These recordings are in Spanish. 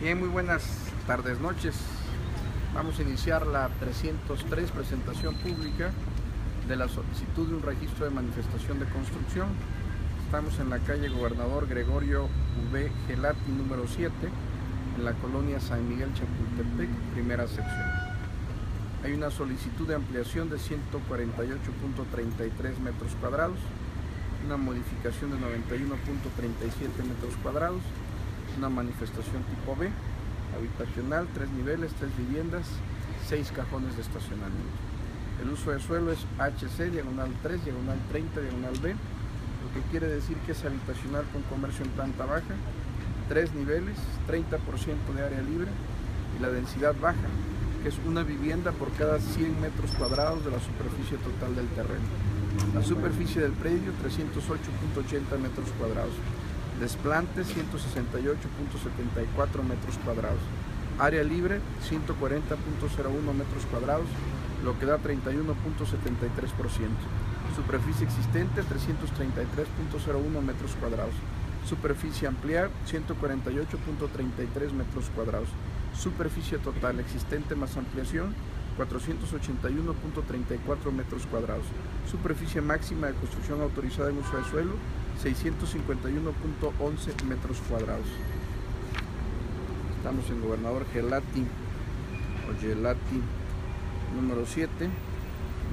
Bien, muy buenas tardes, noches. Vamos a iniciar la 303 presentación pública de la solicitud de un registro de manifestación de construcción. Estamos en la calle Gobernador Gregorio V. Gelati número 7, en la colonia San Miguel Chapultepec, primera sección. Hay una solicitud de ampliación de 148.33 metros cuadrados, una modificación de 91.37 metros cuadrados, una manifestación tipo B, habitacional, tres niveles, tres viviendas, seis cajones de estacionamiento. El uso de suelo es HC, diagonal 3, diagonal 30, diagonal B, lo que quiere decir que es habitacional con comercio en planta baja, tres niveles, 30% de área libre y la densidad baja, que es una vivienda por cada 100 metros cuadrados de la superficie total del terreno. La superficie del predio, 308.80 metros cuadrados. Desplante 168.74 metros cuadrados. Área libre 140.01 metros cuadrados, lo que da 31.73%. Superficie existente 333.01 metros cuadrados. Superficie ampliar 148.33 metros cuadrados. Superficie total existente más ampliación 481.34 metros cuadrados. Superficie máxima de construcción autorizada en uso de suelo 651.11 metros cuadrados. Estamos en Gobernador Gelati o Gelati número 7, en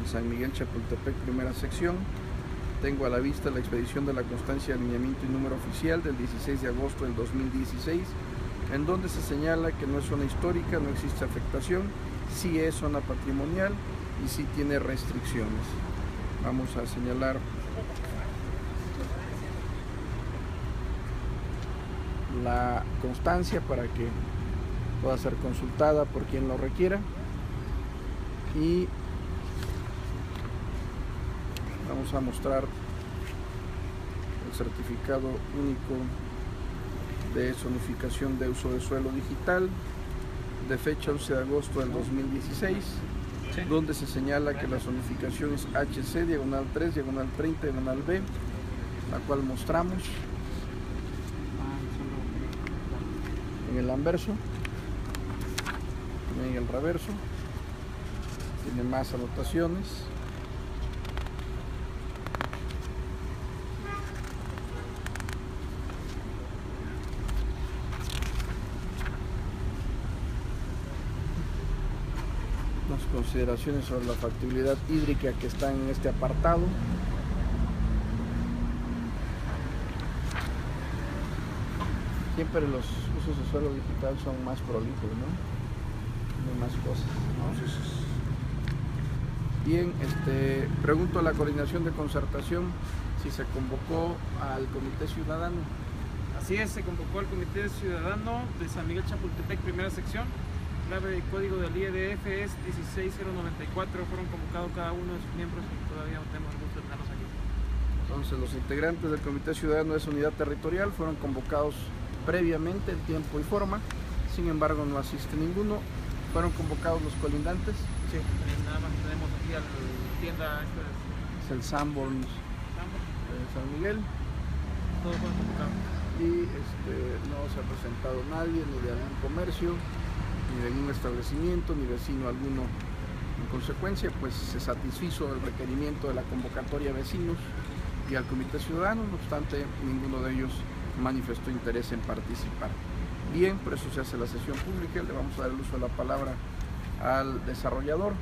San Miguel Chapultepec, primera sección. Tengo a la vista la expedición de la constancia de alineamiento y número oficial del 16 de agosto del 2016, en donde se señala que no es zona histórica, no existe afectación, sí es zona patrimonial y sí tiene restricciones. Vamos a señalar la constancia para que pueda ser consultada por quien lo requiera y vamos a mostrar el certificado único de zonificación de uso de suelo digital de fecha 11 de agosto del 2016 sí. donde se señala que la zonificación es HC diagonal 3 diagonal 30 diagonal B la cual mostramos el anverso, en el reverso, tiene más anotaciones. Las consideraciones sobre la factibilidad hídrica que está en este apartado. siempre los usos de suelo digital son más prolijos, ¿no? Hay más cosas, ¿no? Bien, este, pregunto a la coordinación de concertación si se convocó al Comité Ciudadano. Así es, se convocó al Comité Ciudadano de San Miguel Chapultepec, primera sección. Clave de código del IEDF es 16094. Fueron convocados cada uno de sus miembros y todavía no tenemos el gusto de tenerlos aquí. Entonces, los integrantes del Comité Ciudadano de esa unidad territorial fueron convocados previamente en tiempo y forma, sin embargo no asiste ninguno. ¿Fueron convocados los colindantes? Sí, nada más tenemos aquí a la tienda, es, es el Sanborns de San Miguel. Todos fueron convocados. Y este, no se ha presentado nadie, ni de algún comercio, ni de ningún establecimiento, ni vecino alguno. En consecuencia, pues se satisfizo el requerimiento de la convocatoria vecinos y al Comité Ciudadano, no obstante, ninguno de ellos manifestó interés en participar. Bien, por eso se hace la sesión pública, le vamos a dar el uso de la palabra al desarrollador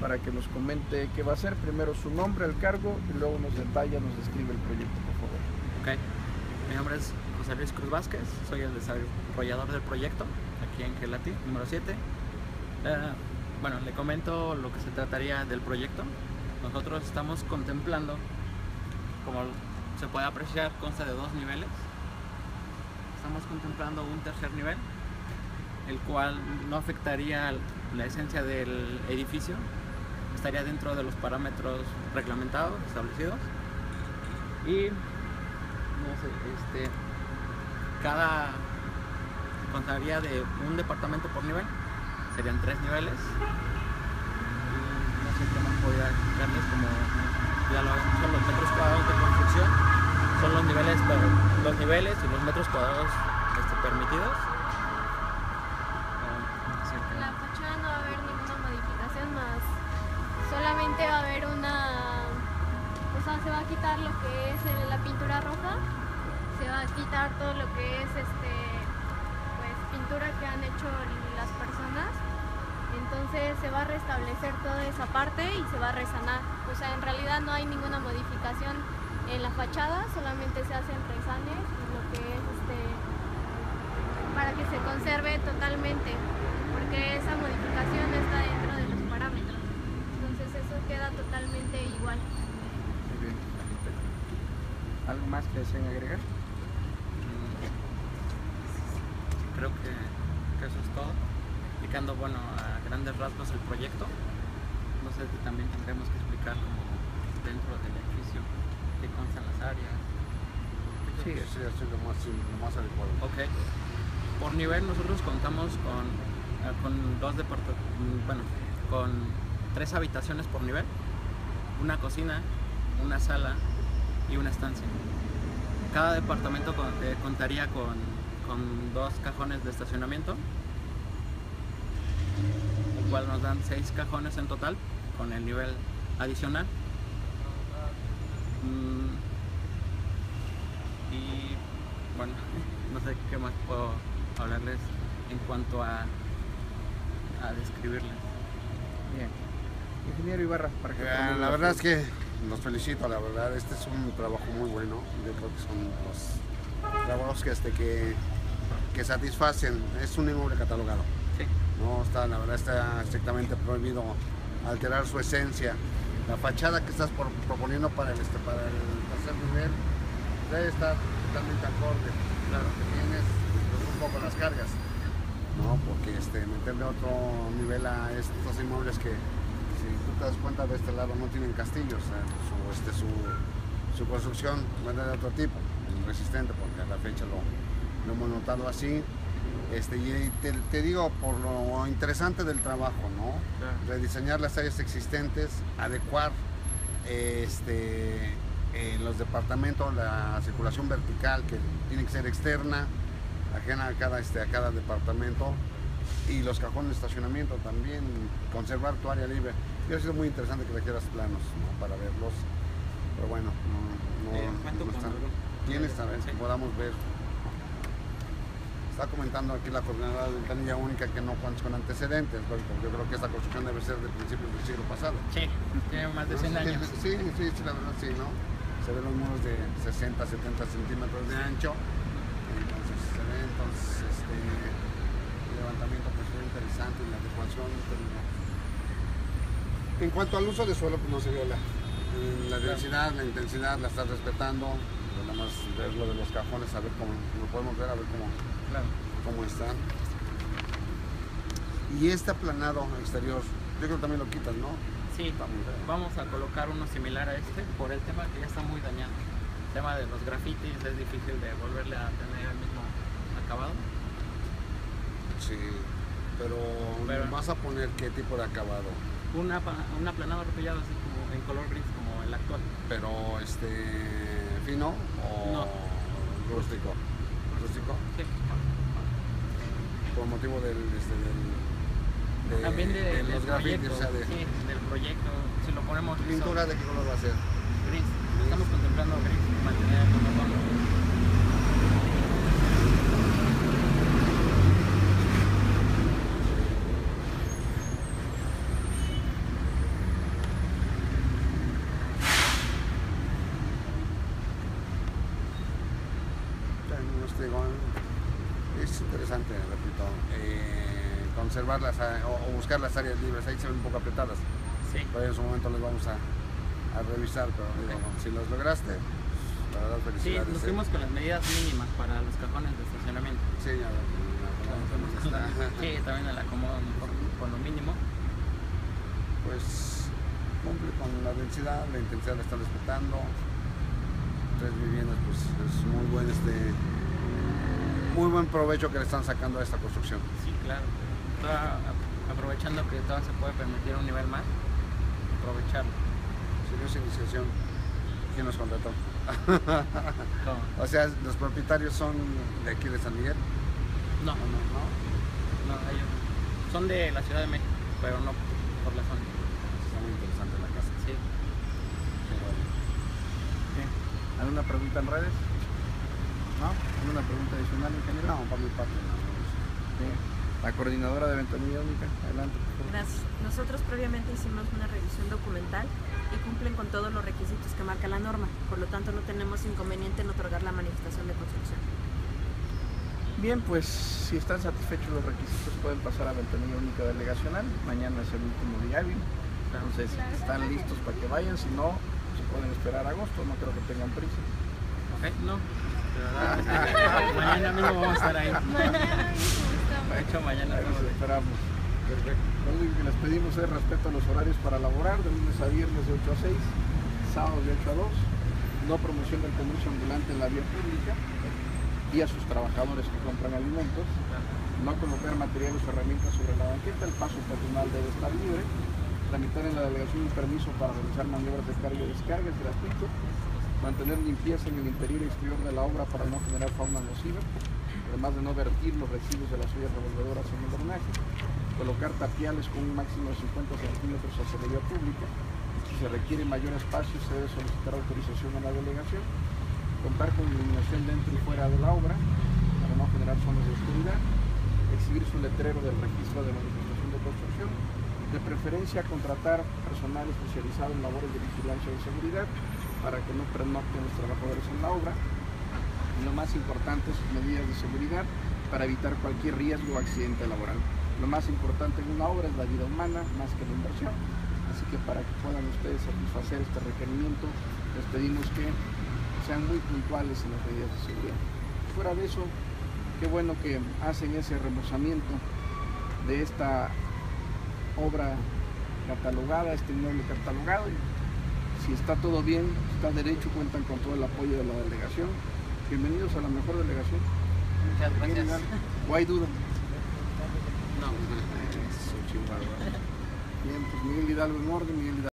para que nos comente qué va a hacer, primero su nombre, el cargo y luego nos detalla, nos describe el proyecto, por favor. Ok, mi nombre es José Luis Cruz Vázquez, soy el desarrollador del proyecto aquí en Gelati, número 7. Uh, bueno, le comento lo que se trataría del proyecto. Nosotros estamos contemplando, como se puede apreciar, consta de dos niveles estamos contemplando un tercer nivel, el cual no afectaría la esencia del edificio, estaría dentro de los parámetros reglamentados, establecidos. Y no sé, este, cada contaría de un departamento por nivel, serían tres niveles. No sé qué más podría explicarles, como ya lo son los metros cuadrados de construcción son los niveles, los niveles y los metros cuadrados este, permitidos. En la fachada no va a haber ninguna modificación más, solamente va a haber una, o sea, se va a quitar lo que es la pintura roja, se va a quitar todo lo que es este, pues, pintura que han hecho las personas entonces se va a restablecer toda esa parte y se va a resanar. O sea, en realidad no hay ninguna modificación en la fachada, solamente se hacen resanes y lo que es este para que se conserve totalmente, porque esa modificación está dentro de los parámetros. Entonces eso queda totalmente igual. Muy bien. ¿Algo más que deseen agregar? Creo que, que eso es todo. Explicando, bueno, a grandes rasgos el proyecto. No sé si también tendremos que explicar como dentro del edificio qué constan las áreas. Sí, sí, así lo más, lo más adecuado. Ok. Por nivel nosotros contamos con, eh, con dos bueno, con tres habitaciones por nivel, una cocina, una sala y una estancia. Cada departamento con- eh, contaría con, con dos cajones de estacionamiento, el cual nos dan seis cajones en total con el nivel adicional. Mm, y bueno, no sé qué más puedo hablarles en cuanto a, a describirles. Bien. Ingeniero Ibarra, para que Eh, formule la verdad es que los felicito, la verdad, este es un trabajo muy bueno. Yo creo que son los trabajos que, este, que, que satisfacen. Es un inmueble catalogado. Sí, No está, la verdad está estrictamente prohibido alterar su esencia. La fachada que estás proponiendo para el, este, para el tercer nivel debe estar totalmente acorde. Claro que tienes pues, un poco las cargas. No, porque este, meterle otro nivel a estos inmuebles que si tú te das cuenta de este lado no tienen castillos, su, este, su, su construcción va de otro tipo, resistente, porque a la fecha lo, lo hemos notado así. Este, y te, te digo por lo interesante del trabajo, ¿no? Claro. Rediseñar las áreas existentes, adecuar este, eh, los departamentos, la circulación vertical que tiene que ser externa, ajena a cada, este, a cada departamento y los cajones de estacionamiento también, conservar tu área libre. Yo ha sido muy interesante que requieras planos ¿no? para verlos, pero bueno, no, no, Eh, no Tienes ver Sí. que podamos ver. Está comentando aquí la coordinadora de ventanilla única que no cuentas con antecedentes, porque yo creo que esta construcción debe ser de principios del siglo pasado. sí, tiene más de 100 ¿no? años. Sí, sí, sí, la verdad sí, ¿no? Se ven los muros de 60, 70 centímetros de ancho. Entonces se ve entonces este, el levantamiento pues fue interesante y la adecuación. pero no. En cuanto al uso de suelo, pues no se viola. La densidad, la intensidad la estás respetando. Nada más ver lo de los cajones, a ver cómo lo podemos ver, a ver cómo, Claro. cómo están. Y este aplanado exterior, yo creo que también lo quitas, ¿no? Sí, vamos a colocar uno similar a este por el tema que ya está muy dañado. El tema de los grafitis es difícil de volverle a tener el mismo acabado. Sí, pero, Pero- vas a poner qué tipo de acabado. Una, un aplanado arrollado así como en color gris como el actual. Pero este fino o No. rústico. Rústico Sí. por motivo del este del de, También de, de del los grafitis, o sea, de Sí, del proyecto. Si lo ponemos gris pintura de qué color va a ser. gris. Estamos contemplando gris, mantener el monocromo. Bueno, este, bueno, Es repito, eh, conservar las o, o buscar las áreas libres, ahí se ven un poco apretadas. Sí. Pero en su momento les vamos a, a revisar, pero digo, si los lograste, la verdad Sí, felicidades. nos eh. fuimos con las medidas mínimas para los cajones de estacionamiento. Sí, ya lo-. Sí, también el acomodo mejor con lo mínimo. Pues cumple con la densidad, la intensidad la está respetando. Tres viviendas, pues es muy buen este muy buen provecho que le están sacando a esta construcción. Sí, claro. Toda- aprovechando que todavía se puede permitir un nivel más, aprovecharlo. Sin iniciación, ¿quién nos contrató? O sea, los propietarios son de aquí de San Miguel. no, ¿o no? ¿No? no, ellos son de la Ciudad de México, pero no por la zona. Está muy interesante la casa. Sí. Qué bueno. ¿Alguna pregunta en redes? ¿No? ¿Alguna pregunta adicional, ingeniero? No, mi parte no. La coordinadora de ventanilla única, adelante. por favor. Gracias. Nosotros previamente hicimos una revisión documental y cumplen con todos los requisitos que marca la norma. Por lo tanto, no tenemos inconveniente en otorgar la manifestación de construcción. Bien, pues si están satisfechos los requisitos pueden pasar a ventanilla única delegacional. Mañana es el último día hábil. Entonces Claro. están listos para que vayan. Si no, se pueden esperar a agosto. No creo que tengan prisa. Ok, no. De mañana mismo vamos a estar ahí. Mañana mismo De estamos. hecho, mañana Ahí ahí. esperamos. Perfecto. Lo único que les pedimos es respeto a los horarios para laborar, de lunes a viernes de 8 a 6, sábados de 8 a 2, no promoción del comercio ambulante en la vía pública y a sus trabajadores que compran alimentos, no colocar materiales o herramientas sobre la banqueta, el paso peatonal debe estar libre, tramitar en la delegación un permiso para realizar maniobras de carga y descarga es gratuito, mantener limpieza en el interior y exterior de la obra para no generar fauna nociva, además de no vertir los residuos de las ollas revolvedoras en el drenaje, colocar tapiales con un máximo de 50 centímetros hacia la vía pública. Si se requiere mayor espacio, se debe solicitar autorización a la delegación. Contar con iluminación dentro y fuera de la obra para no generar zonas de oscuridad. Exhibir su letrero del registro de manifestación de construcción. De preferencia, contratar personal especializado en labores de vigilancia y seguridad para que no pernocten los trabajadores en la obra. Y lo más importante, sus medidas de seguridad para evitar cualquier riesgo o accidente laboral. Lo más importante en una obra es la vida humana más que la inversión. Así que para que puedan ustedes satisfacer este requerimiento, les pedimos que sean muy puntuales en las medidas de seguridad. Fuera de eso, qué bueno que hacen ese remozamiento de esta obra catalogada, este inmueble catalogado. Si está todo bien, está derecho, cuentan con todo el apoyo de la delegación. Bienvenidos a la mejor delegación. Muchas gracias. ¿O hay duda? No. Eso. Bien, pues Miguel Hidalgo en orden, Miguel Hidalgo.